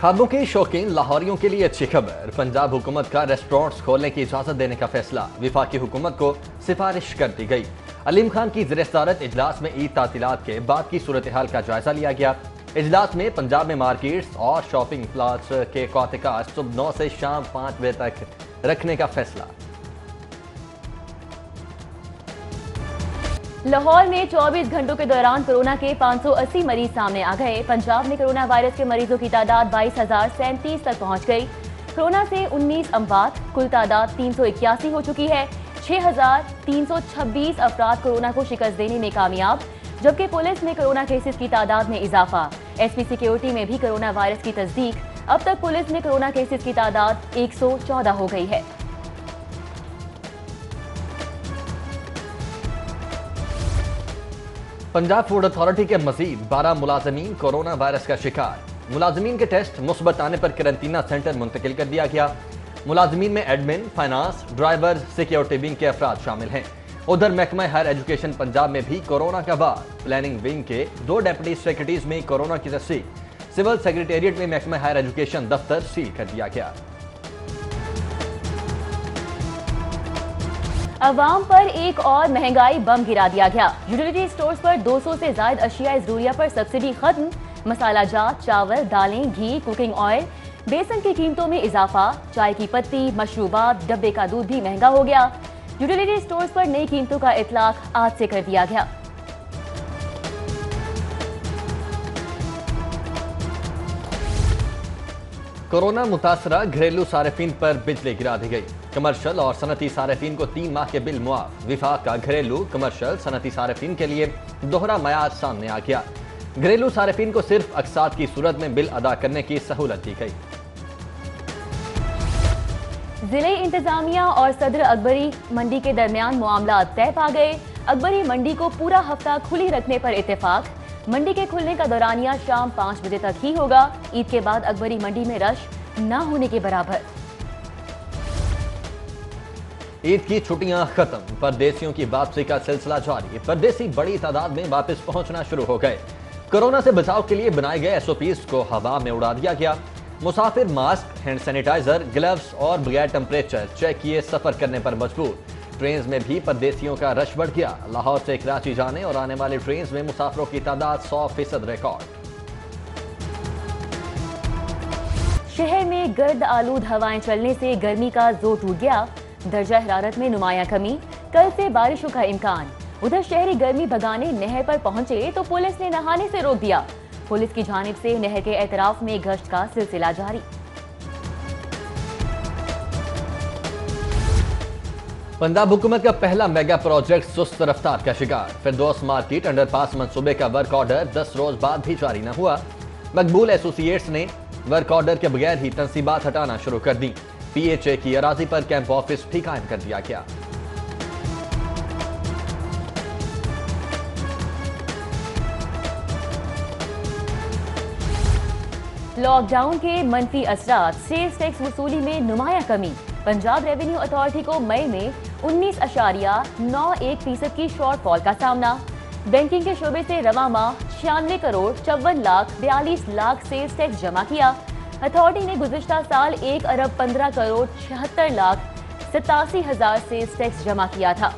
खाबों के शौकीन लाहौरियों के लिए अच्छी खबर। पंजाब हुकूमत का रेस्टोरेंट्स खोलने की इजाज़त देने का फैसला। विफाकी हुकूमत को सिफारिश कर दी गई। अलीम खान की जरसारत इजलास में ईद तातीलात के बाद की सूरत हाल का जायजा लिया गया। इजलास में पंजाब में मार्केट्स और शॉपिंग प्लाट्स के कौतकाश सुबह नौ से शाम पाँच बजे तक रखने का फैसला। लाहौर में 24 घंटों के दौरान कोरोना के 580 मरीज़ सामने आ गए। पंजाब में कोरोना वायरस के मरीजों की तादाद बाईस तक पहुँच गई। कोरोना से 19 अमवात कुल तादाद तीन सौ इक्यासी हो चुकी है। 6,326 अफराद कोरोना को शिकस्त देने में कामयाब जबकि पुलिस में कोरोना केसेस की तादाद में इजाफा। एसपी सिक्योरिटी में भी कोरोना वायरस की तस्दीक। अब तक पुलिस में कोरोना केसेस की तादाद 114 हो गई है। पंजाब फ़ूड अथॉरिटी के मजीद बारह मुलाजमीन कोरोना वायरस का शिकार। मुलाजमीन के टेस्ट मुस्बत आने पर करंतना सेंटर मुंतकिल कर दिया गया। मुलाजमीन में admin, finance, driver, security wing के अफराद शामिल हैं। उधर महकमा हायर एजुकेशन पंजाब में भी कोरोना का बाद प्लानिंग विंग के दो डेप्यूटी सेक्रेटरीज में कोरोना की तस्दीक सिविल सेक्रेटेरिएट में महकमा हायर एजुकेशन दफ्तर सील कर दिया गया। अवाम पर एक और महँगाई बम गिरा दिया गया। यूटिलिटी स्टोर्स पर 200 से ज़्यादा अशिया जरूरिया पर सब्सिडी खत्म। मसाला जात, चावल, दालें, घी कुकिंग ऑयल बेसन की कीमतों में इजाफा। चाय की पत्ती, मशरूबात, डब्बे का दूध भी महँगा हो गया। यूटिलिटी स्टोर्स पर नई कीमतों का इतलाक आज से कर दिया गया। कोरोना मुतासरा, घरेलू सार्फिन पर बिजली गिरा दी गई। कमर्शियल और सनती सार्फिन को तीन माह के बिल मुआफ। विफाक का घरेलू कमर्शियल सनती सार्फिन के लिए दोहरा मैार सामने आ गया। घरेलू सार्फिन को सिर्फ़ अकसात की सूरत में बिल अदा करने की सहूलत दी गई। ज़िले इंतजामिया और सदर अकबरी मंडी के दरमियान मामला तय पा गए। अकबरी मंडी को पूरा हफ़्ता खुली रखने पर इतफाक मंडी के खुलने का दौरानिया शाम पाँच बजे तक ही होगा। ईद के बाद अकबरी मंडी में रश न होने के बराबर। ईद की छुट्टियाँ खत्म। परदेसियों की वापसी का सिलसिला जारी। परदेसी बड़ी तादाद में वापस पहुँचना शुरू हो गए। कोरोना से बचाव के लिए बनाए गए एसओपीज को हवा में उड़ा दिया गया। मुसाफिर मास्क, हैंड सैनिटाइजर, ग्लव्स और बगैर टेम्परेचर चेक किए सफ़र करने पर मजबूर। ट्रेन में भी परदेसियों का रश बढ़ गया। लाहौर से कराची जाने और आने वाली ट्रेन में मुसाफिरों की तादाद सौ फ़ीसद रिकॉर्ड। शहर में गर्द आलूद हवाएँ चलने से गर्मी का ज़ोर टूट गया। दर्जा हरारत में नुमाया कमी। कल से बारिशों का इम्कान। उधर शहरी गर्मी भगाने नहर पर पहुँचे तो पुलिस ने नहाने से रोक दिया। पुलिस की जानब से नहर के एतराफ में गश्त का सिलसिला जारी। पंजाब हुकूमत का पहला मेगा प्रोजेक्ट सुस्त रफ्तार का शिकार। फिरदौस मार्केट अंडरपास मंसूबे का वर्क ऑर्डर दस रोज बाद भी जारी न हुआ। मकबूल एसोसिएट्स ने वर्क ऑर्डर के बगैर ही तनसीबात हटाना शुरू कर दी। पीएचए की अराजी पर कैंप ऑफ़िस भी कायम कर दिया गया। लॉकडाउन के मनफी असरात सेल्स टैक्स वसूली में नुमाया कमी। पंजाब रेवेन्यू अथॉरिटी को मई में उन्नीस अशारिया नौ एक फ़ीसद की शॉर्टफॉल का सामना। बैंकिंग के शोबे से रवा माह छियानवे करोड़ चौवन लाख बयालीस लाख सेल्स टैक्स जमा किया। अथॉरिटी ने गुजशत साल एक अरब पंद्रह करोड़ छिहत्तर लाख सतासी हज़ार सेल्स टैक्स जमा किया था।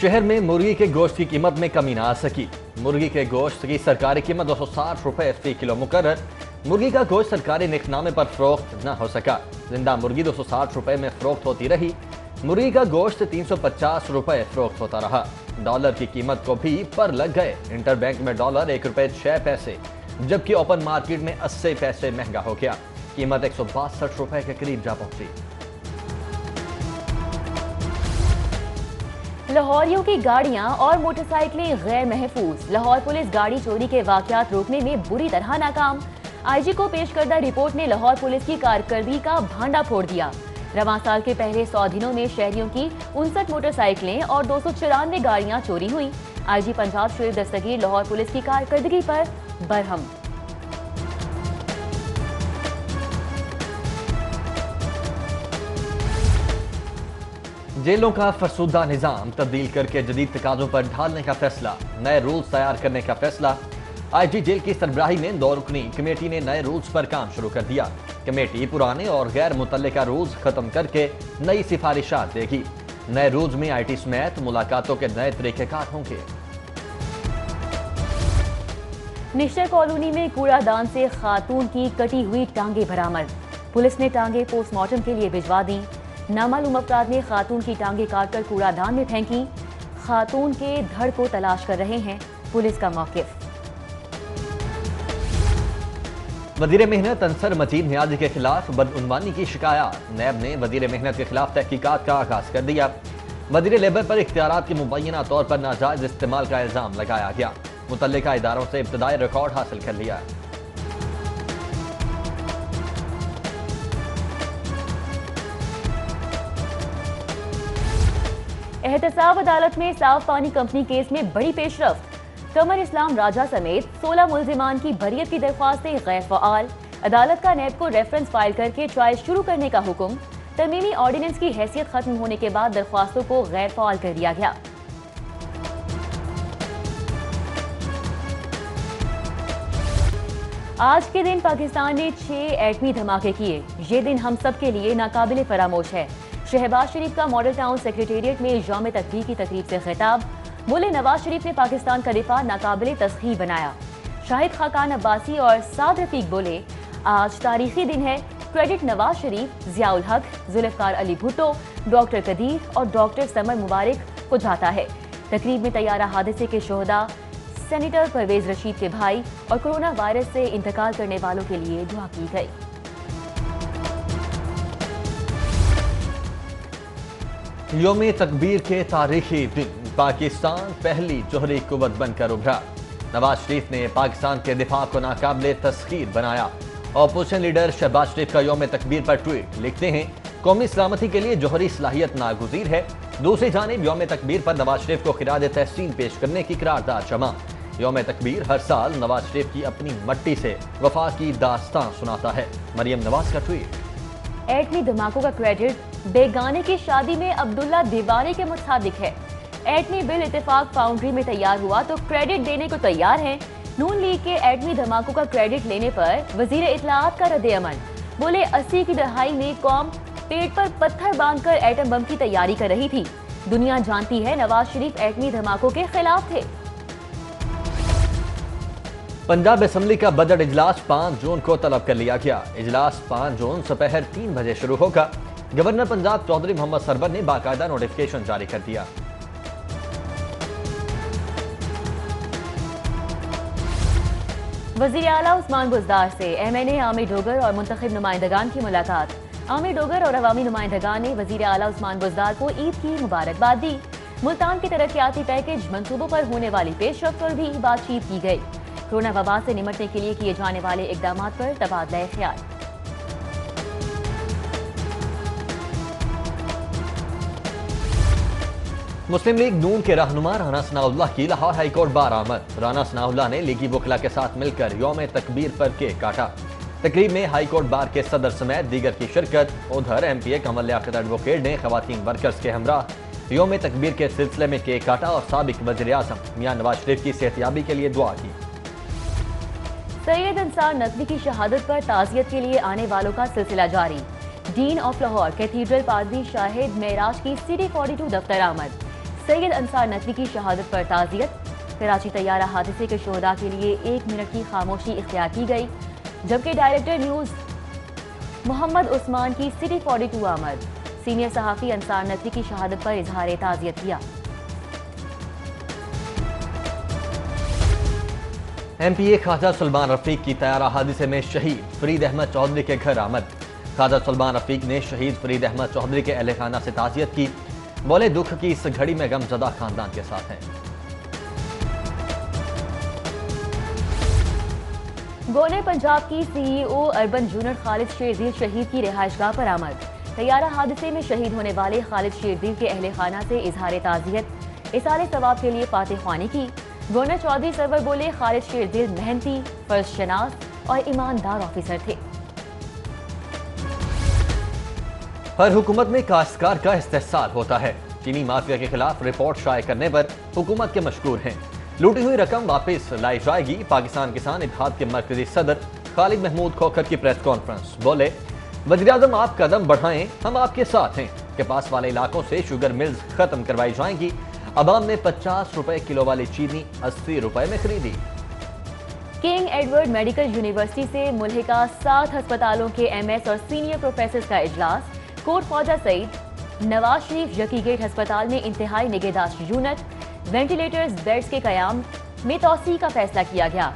शहर में मुर्गी के गोश्त की कीमत में कमी ना आ सकी मुर्गी के गोश्त की सरकारी कीमत दो सौ साठ रुपए फ़ी किलो मुकर मुर्गी का गोश्त सरकारी निकनामे पर फरोख्त न हो सका। ज़िंदा मुर्गी दो सौ साठ रुपए में फरोख्त होती रही। मुर्गी का गोश्त तीन सौ पचास रुपए फरोख्त होता रहा। डॉलर की कीमत को भी पर लग गए। इंटर बैंक में डॉलर एक रुपए छह पैसे। जबकि ओपन मार्केट में अस्सी पैसे महँगा हो गया। कीमत एक सौ बासठ रुपए के करीब जा पहुँची। लाहौरियों की गाड़ियाँ और मोटरसाइकिलें गैर महफूज लाहौर पुलिस गाड़ी चोरी के वाकयात रोकने में बुरी तरह नाकाम। आईजी को पेश करदा रिपोर्ट ने लाहौर पुलिस की कारकर्दगी का भांडा फोड़ दिया। रवा साल के पहले सौ दिनों में शहरियों की उनसठ मोटरसाइकिलें और दो सौ चौरानवे गाड़ियाँ चोरी हुई। आईजी पंजाब शुएब दस्तगीर लाहौर पुलिस की कारकर्दगी पर बरहम। जेलों का फरसुदा निज़ाम तब्दील करके जदीद तकाजों पर ढालने का फैसला, नए रूल्स तैयार करने का फैसला। आईजी जेल की सरबराही में दो रुकनी, कमेटी ने नए रूल्स पर काम शुरू कर दिया। कमेटी पुराने और गैर मुतल रूल्स खत्म करके नई सिफारिशात देगी। नए रूल्स में आईटी समेत मुलाकातों के नए तरीकेकार होंगे। निश्चय कॉलोनी में कूड़ादान से खातून की कटी हुई टांगे बरामद। पुलिस ने टांगे पोस्टमार्टम के लिए भिजवा दी। नामालूम अफराद ने खातून की टांगे काटकर कूड़ादान में फेंकी। खातून के धड़ को तलाश कर रहे हैं पुलिस का मौकिफ। वज़ीर मेहनत अंसर मजीद न्याजी के खिलाफ बदउनवानी की शिकायत। नैब ने वज़ीर मेहनत के खिलाफ तहकीकात का आगाज़ कर दिया। वज़ीर लेबर पर इख्तियार के मुबैना तौर पर नाजायज इस्तेमाल का इल्ज़ाम लगाया गया। मुतल इदारों से इब्तदाई रिकॉर्ड हासिल कर लिया एहतसाब अदालत में साफ़ पानी कंपनी केस में बड़ी पेशरफ। कमर इस्लाम राजा समेत 16 मुलजिमान की बरीत की दरख्वास्तें गैर फ़ाल अदालत का नैब को रेफरेंस फ़ाइल करके ट्रायल शुरू करने का हुक्म। तरमीमी ऑर्डिनेंस की हैसियत खत्म होने के बाद दरख्वास्तों को गैर फाल कर दिया गया। आज के दिन पाकिस्तान ने छह एटमी धमाके किए। ये दिन हम सब के लिए नाकाबिल फरामोश है। शहबाज शरीफ का मॉडल टाउन सेक्रेटेरिएट में जाम तकबीर की तकरीब से खिताब। बोले नवाज़ शरीफ ने पाकिस्तान का दिफा नाकाबिल तस्खी बनाया। शाहिद खाकान अब्बासी और साद रफीक बोले, आज तारीखी दिन है। क्रेडिट नवाज़ शरीफ, जियाउल हक, जुल्फकार अली भुट्टो, डॉक्टर कदीर और डॉक्टर समर मुबारक को जाता है। तकरीब में तैयारा हादसे के शोहदा सेनेटर परवेज रशीद के भाई और कोरोना वायरस से इंतकाल करने वालों के लिए दुआ की गई। योम तकबीर के तारीखी दिन, पाकिस्तान पहली जोहरी कुत बनकर उभरा। नवाज़ शरीफ ने पाकिस्तान के दिफा को नाकाबले तस्खीर बनाया। अपोजिशन लीडर शहबाज शरीफ का योम तकबीर पर ट्वीट। लिखते हैं, कौमी सलामती के लिए जोहरी सलाहियत नागुजीर है। दूसरी जानब योम तकबीर पर नवाज़ शरीफ को खिराज तहसीन पेश करने की करारदार जमा योम तकबीर हर साल नवाज़ शरीफ की अपनी मट्टी से वफा की दास्तान सुनाता है। मरियम नवाज़ का ट्वीट। एटमी धमाकों का क्रेडिट बेगाने की शादी में अब्दुल्ला दीवानी के मुताबिक है। एटमी बिल इतफाक फाउंड्री में तैयार हुआ तो क्रेडिट देने को तैयार है। नून लीग के एटमी धमाकों का क्रेडिट लेने पर वज़ीर इतलात का रद्द अमल। बोले, अस्सी की दहाई में कौम पेट पर पत्थर बांधकर एटम बम की तैयारी कर रही थी। दुनिया जानती है नवाज़ शरीफ एटमी धमाकों के खिलाफ थे। पंजाब असम्बली का बजट इजलास पाँच जून को तलब कर लिया गया। इजलास पाँच जून दोपहर तीन बजे शुरू होगा। गवर्नर पंजाब चौधरी मोहम्मद सरबर ने बाकायदा नोटिफिकेशन जारी कर दिया। वज़ीर अला उस्मान बुजदार से M N A Aamir Dogar और मुंतब नुमाइंदगान की मुलाकात। आमिर डोगर और अवामी नुमाइंदगान ने वज़ीर अला उस्मान बुजदार को ईद की मुबारकबाद दी। मुल्तान के तरक्याती पैकेज मनसूबों पर होने वाली पेशरफ पर भी बातचीत की गई। कोरोना वबा से निमटने के लिए किए जाने वाले इकदाम पर तबादला ख्याल। मुस्लिम लीग नून के रहनुमा राना सनाउल्लाह की लाहौर हाईकोर्ट बार आमद राना सनाउल्लाह ने लीगी बुखला के साथ मिलकर योम तकबीर पर केक काटा। तकरीब में हाईकोर्ट बार के सदर समेत दीगर की शिरकत। उधर M P A Kamal Liaquat advocate ने खातन वर्कर्स के हमरा। योम तकबीर के सिलसिले में केक काटा और सबक वजर अजम मियाँ नवाज़ शरीफ की सेहतियाबी के लिए दुआ की। सैयद अंसार नकवी की शहादत पर ताजियत के लिए आने वालों का सिलसिला जारी। डीन ऑफ़ लाहौर, कैथीड्रल पादरी शाहिद मेराज की सिटी फोर्टी टू दफ्तर आमद। सैयद अंसार नकवी की शहादत पर ताजियत। कराची तैयारा हादसे के शहदा के लिए एक मिनट की खामोशी इख्तियार की गई, जबकि डायरेक्टर न्यूज़ मोहम्मद उस्मान की सिटी फोर्टी टू आमद। सीनियर सहाफ़ी अंसार नकवी की शहादत पर इजहार ताजियत किया। M P A Khawaja Salman Rafiq की तैयारा हादसे में शहीद फरीद अहमद चौधरी के घर आमद। ख्वाजा सलमान रफीक ने शहीद फरीद अहमद चौधरी के अहल खाना से ताजियत की। बोले दुख की इस घड़ी में गमजदा खानदान के साथ हैं। गोले पंजाब की सीईओ अरबन जूनर खालिद शेरदील शहीद की रिहाइशगाह पर आमद। तैयारा हादसे में शहीद होने वाले खालिद शेरदील के अहल खाना से इजहार ताजियत इसारे सवाब के लिए फातह खानी की। गवर्नर चौधरी सरवर बोले खालिद शेरदिल मेहनती, फ़र्ज़ शनास और ईमानदार ऑफिसर थे। हर हुकूमत में काश्तकार का इस्तेसाल होता है। चीनी माफिया के खिलाफ रिपोर्ट शाये करने पर हुकूमत के मशहूर हैं। लूटी हुई रकम वापस लाई जाएगी। पाकिस्तान किसान इतिहाद के मरकजी सदर खालिद महमूद खोखर की प्रेस कॉन्फ्रेंस बोले वजी अजम आप कदम बढ़ाएँ, हम आपके साथ हैं। के पास वाले इलाकों से शुगर मिल्स खत्म करवाई जाएँगी। अवाम ने पचास रुपए किलो वाली चीनी अस्सी रुपए में खरीदी। किंग एडवर्ड मेडिकल यूनिवर्सिटी से मुल्हिका सात अस्पतालों के एमएस और सीनियर प्रोफेसर का इजलास, कोट फौजा सईद, नवाज़ शरीफ जकी गेट अस्पताल में इंतहाई निगहदाश्त यूनिट, वेंटिलेटर्स, बेड्स के कयाम, में तोसी का फैसला किया गया।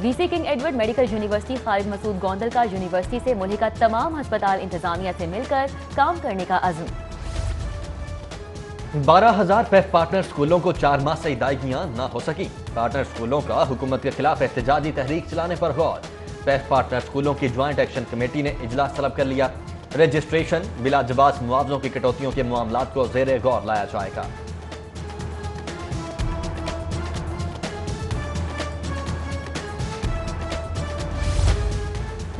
VC king Edward medical university Khalid Masood Gondal का यूनिवर्सिटी से मुल्क का तमाम अस्पताल इंतजामिया से मिलकर काम करने का अज़म। बारह हज़ार पैफ पार्टनर स्कूलों को चार माह से अदायगियाँ ना हो सकी। पार्टनर स्कूलों का हुकूमत के खिलाफ एहतजाजी तहरीक चलाने पर गौर। पैफ पार्टनर स्कूलों की ज्वाइंट एक्शन कमेटी ने इजलास तलब कर लिया। रजिस्ट्रेशन बिला जवाब मुआवजों की कटौतियों के मामला को जेर गौर लाया जाएगा।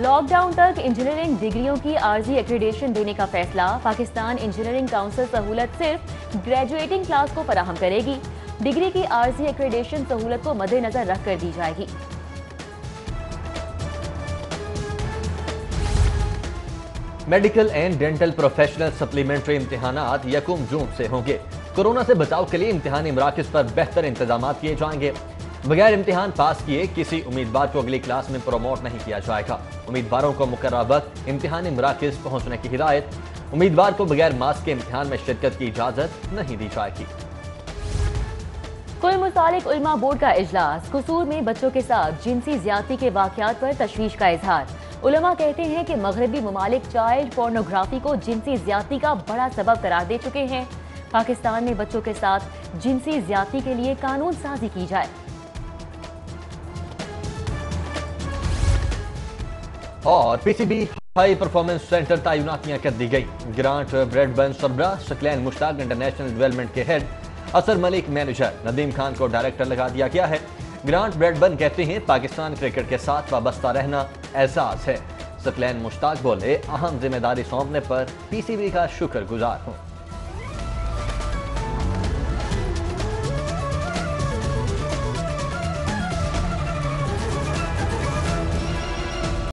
लॉकडाउन तक इंजीनियरिंग डिग्रियों की आर्जी एक्रीडेशन देने का फैसला। पाकिस्तान इंजीनियरिंग काउंसिल सहूलत सिर्फ़ ग्रेजुएटिंग क्लास को फराहम करेगी। डिग्री की आर्जी एक्रीडेशन सहूलत को मद्देनजर रख कर दी जाएगी। Medical and dental professional supplementary इम्तिहान यकम जून से होंगे। कोरोना से बचाव के लिए इम्तिहानी मराकज पर बेहतर इंतज़ाम किए जाएँगे। बगैर इम्तिहान पास किए किसी उम्मीदवार को अगली क्लास में प्रमोट नहीं किया जाएगा। उम्मीदवारों को मुकर वक्त इम्तिहानी मराकज पहुँचने की हिदायत। उम्मीदवार को बगैर मास्क के इम्तिहान में शिरकत की इजाज़त नहीं दी जाएगी। कुल मुसालिक उलमा बोर्ड का इजलास। कसूर में बच्चों के साथ जिनसी ज़्यादा के वाकत पर तशवीश का इजहार। उलमा कहते हैं कि मगरबी ममालिक चाइल्ड पोर्नोग्राफी को जिनसी ज़्यादा का बड़ा सबब करार दे चुके हैं। पाकिस्तान में बच्चों के साथ जिनसी ज़्यादा के लिए कानून साजी की जाए। और पीसीबी हाई परफॉर्मेंस सेंटर तयनातियाँ कर दी गई ग्रांट ब्रेड बन सरबरा सकलैन मुश्ताक इंटरनेशनल डेवलपमेंट के हेड असर मलिक मैनेजर नदीम खान को डायरेक्टर लगा दिया गया है। ग्रांट ब्रेडबर्न कहते हैं, पाकिस्तान क्रिकेट के साथ वाबस्ता रहना एहसास है। सकलैन मुश्ताक बोले, अहम ज़िम्मेदारी सौंपने पर पीसीबी का शुक्र गुजार हूँ।